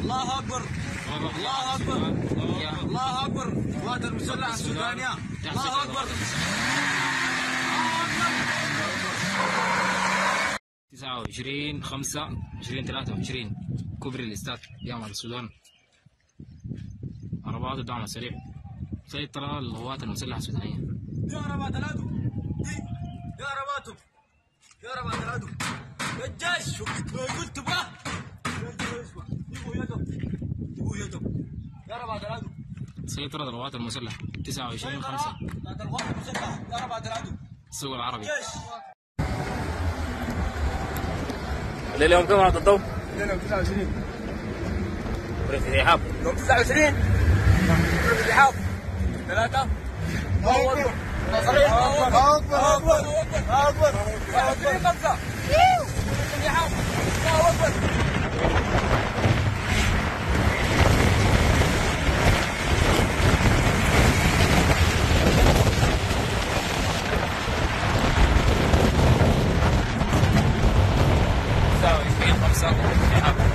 الله أكبر. الله أكبر. الله أكبر. القوات المسلحه السودانية. الله أكبر. 29 5 2023 كوبري الاستاد يعمل السودان. عربات الدعم السريع سيطرة القوات المسلحة السودانية. يا ربات العدو. يا رباتهم يا ربات العدو. الجيش لو قلت؟ سيطرة القوات المسلحة 29 5 بعد القوات المسلحه يا ربات العدو. السوق العربي. جيش. الليل يوم كم عبد الضوء؟ يوم 29 في افتتاحات يوم 29 الاتحاد ثلاثة. الله أكبر. الله أكبر. الله أكبر. الله أكبر. 29 خمسة الاتحاد الله أكبر تسعة وعشرين خمسة